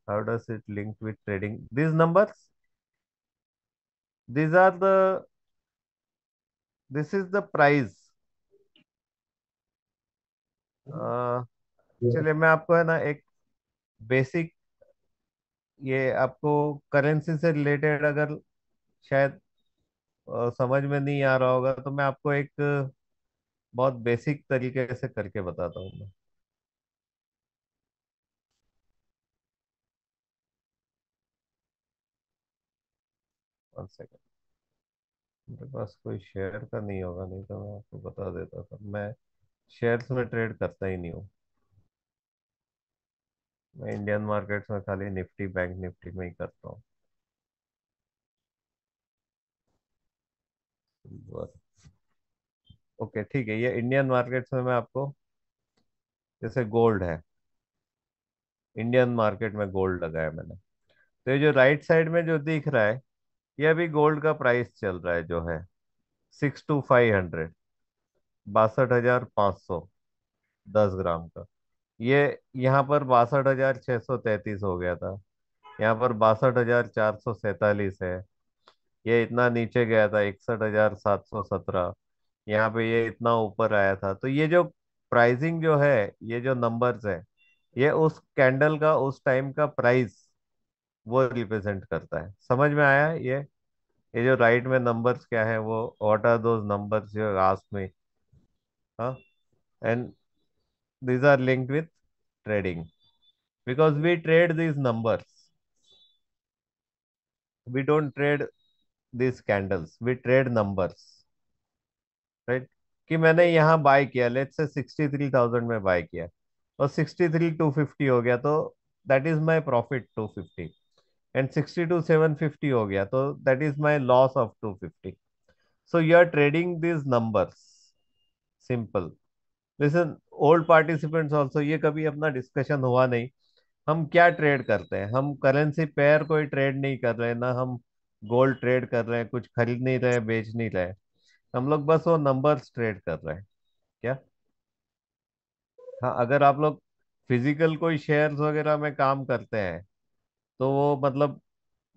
how does it link with trading these number these are this is the price चलिए मैं आपको है ना एक बेसिक ये आपको करेंसी से रिलेटेड अगर शायद समझ में नहीं आ रहा होगा तो मैं आपको एक बहुत बेसिक तरीके से करके बताता हूँ मैं। मेरे पास कोई शेयर का नहीं होगा, नहीं तो मैं आपको बता देता था। मैं शेयर्स में ट्रेड करता ही नहीं हूँ। मैं इंडियन मार्केट्स में खाली निफ्टी बैंक निफ्टी में ही करता हूँ। ओके, ठीक है, ये इंडियन मार्केट्स में मैं आपको, जैसे गोल्ड है इंडियन मार्केट में गोल्ड लगाया मैंने। तो ये जो राइट साइड में जो दिख रहा है, ये अभी गोल्ड का प्राइस चल रहा है जो है सिक्स टू फाइव हंड्रेड बासठ हज़ार पाँच सौ, दस ग्राम का। ये यहाँ पर बासठ हज़ार छः सौ तैतीस हो गया था, यहाँ पर बासठ हज़ार चार सौ सैतालीस है ये इतना नीचे गया था, इकसठ हज़ार सात सौ सत्रह। यहाँ पे ये इतना ऊपर आया था। तो ये जो प्राइसिंग जो है, ये जो नंबर्स है, ये उस कैंडल का, उस टाइम का प्राइस वो रिप्रेजेंट करता है। समझ में आया ये? ये जो राइट में नंबर्स क्या है, वो what are those numbers you ask me हाँ? And these are linked with trading. Because we trade these numbers. We don't trade these candles, we trade numbers right कि मैंने यहाँ बाय किया let's say sixty three thousand में buy किया, और sixty three two fifty हो गया तो that is my profit two fifty and sixty two seven fifty हो गया तो that is my loss of two fifty so you are trading this numbers simple listen old participants also ये कभी अपना discussion हुआ नहीं, हम क्या ट्रेड करते हैं? हम करेंसी पेयर कोई ट्रेड नहीं कर रहे, ना हम गोल्ड ट्रेड कर रहे हैं, कुछ खरीद नहीं रहे, बेच नहीं रहे। हम लोग बस वो नंबर्स ट्रेड कर रहे हैं, क्या? हाँ अगर आप लोग फ़िज़िकल कोई शेयर्स वगैरह में काम करते हैं तो वो मतलब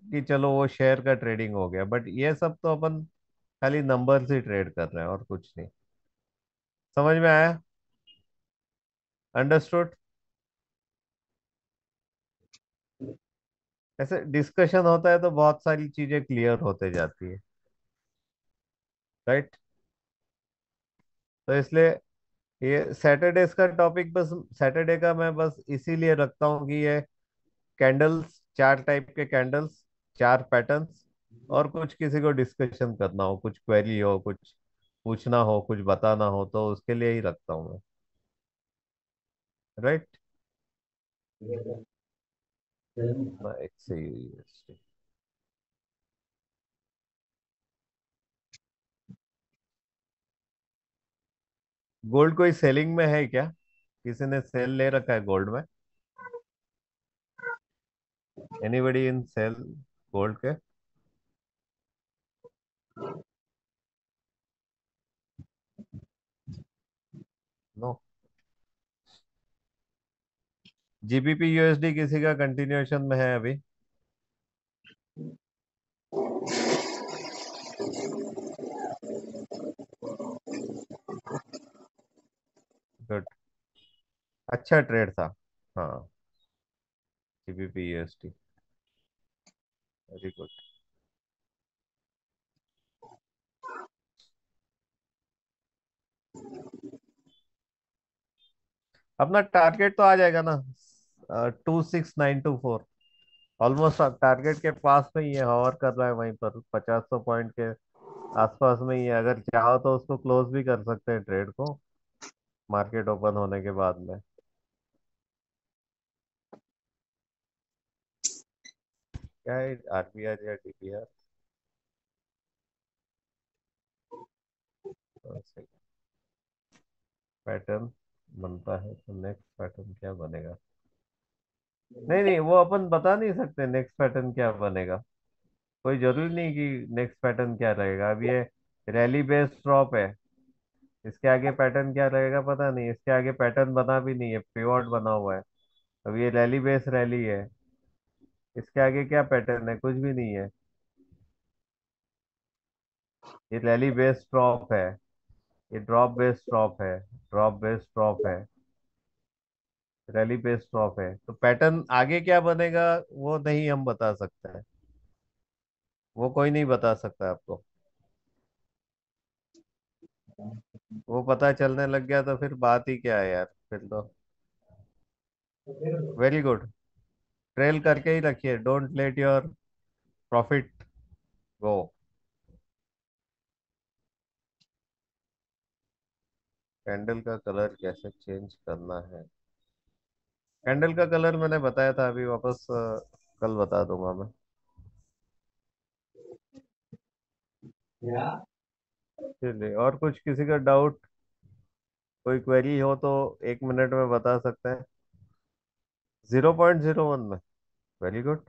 कि चलो वो शेयर का ट्रेडिंग हो गया बट ये सब तो अपन खाली नंबर ही ट्रेड कर रहे हैं और कुछ नहीं। समझ में आया? अंडरस्टूड ऐसे डिस्कशन होता है तो बहुत सारी चीज़ें क्लियर होते जाती है। राइट तो इसलिए ये सैटरडेज का टॉपिक बस सैटरडे का मैं बस इसीलिए रखता हूँ कि ये कैंडल्स चार टाइप के कैंडल्स चार पैटर्न्स और कुछ किसी को डिस्कशन करना हो, कुछ क्वेरी हो, कुछ पूछना हो, कुछ बताना हो तो उसके लिए ही रखता हूँ मैं। राइट एक गोल्ड कोई सेलिंग में है क्या? किसी ने सेल ले रखा है गोल्ड में? एनीबडी इन सेल गोल्ड के? नो जीबीपी यूएसडी किसी का कंटिन्यूएशन में है अभी? गुड अच्छा ट्रेड था। हाँ। जीबीपी यूएसडी वेरी गुड अपना टारगेट तो आ जाएगा ना। Two six nine two four almost target के पास में ही है हॉवर कर रहा है वहीं पर, पचास सौ पॉइंट के आसपास में ही है। अगर चाहो तो उसको क्लोज भी कर सकते हैं ट्रेड को मार्केट ओपन होने के बाद में। क्या है आरबीआर या डीबीआर पैटर्न बनता है तो नेक्स्ट पैटर्न क्या बनेगा? नहीं नहीं, वो अपन बता नहीं सकते नेक्स्ट पैटर्न क्या बनेगा। कोई ज़रूरी नहीं कि नेक्स्ट पैटर्न क्या रहेगा। अब ये रैली बेस्ड ड्रॉप है। इसके आगे पैटर्न क्या रहेगा पता नहीं। इसके आगे पैटर्न बना भी नहीं है पिवट बना हुआ है। अब ये रैली बेस्ड रैली है। इसके आगे क्या पैटर्न है? कुछ भी नहीं है। ये रैली बेस्ड ड्रॉप है। ये ड्रॉप बेस्ड ड्रॉप है। ड्रॉप बेस्ड ड्रॉप है। रैली बेस्ड ड्रॉप है। तो पैटर्न आगे क्या बनेगा, वो नहीं हम बता सकते हैं। वो कोई नहीं बता सकता आपको। वो पता चलने लग गया तो फिर बात ही क्या है यार, फिर तो। वेरी गुड ट्रेल करके ही रखिए। Don't let your profit go candle का कलर कैसे चेंज करना है? कैंडल का कलर मैंने बताया था अभी वापस कल बता दूँगा मैं। चलिए और कुछ किसी का डाउट कोई क्वेरी हो तो एक मिनट में बता सकते हैं। ज़ीरो पॉइंट ज़ीरो वन में। Very good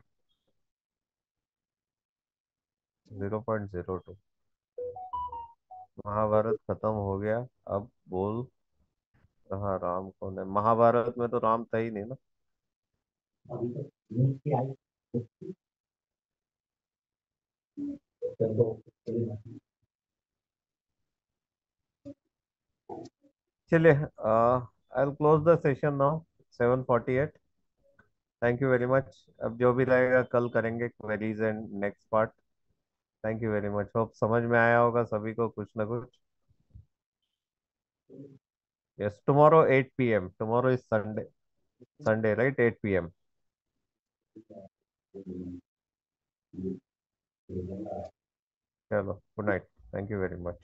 zero point zero two Mahabharat खत्म हो गया। अब बोल। कहाँ राम कौन है? महाभारत में तो राम था ही नहीं ना। चलिए I. Will close the session now seven forty eight thank you very much अब जो भी रहेगा कल करेंगे queries and next part thank you very much hope समझ में आया होगा सभी को कुछ ना कुछ। Yes, tomorrow 8 p.m. Tomorrow is Sunday. Sunday, right? 8 p.m. Hello. Good night. Thank you very much.